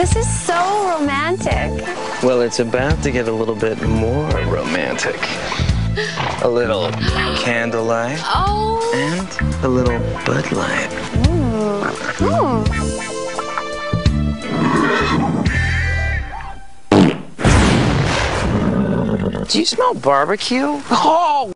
This is so romantic. Well, it's about to get a little bit more romantic. A little candlelight Oh. and a little Bud Light. Hmm. Hmm. Oh. Do you smell barbecue? Oh!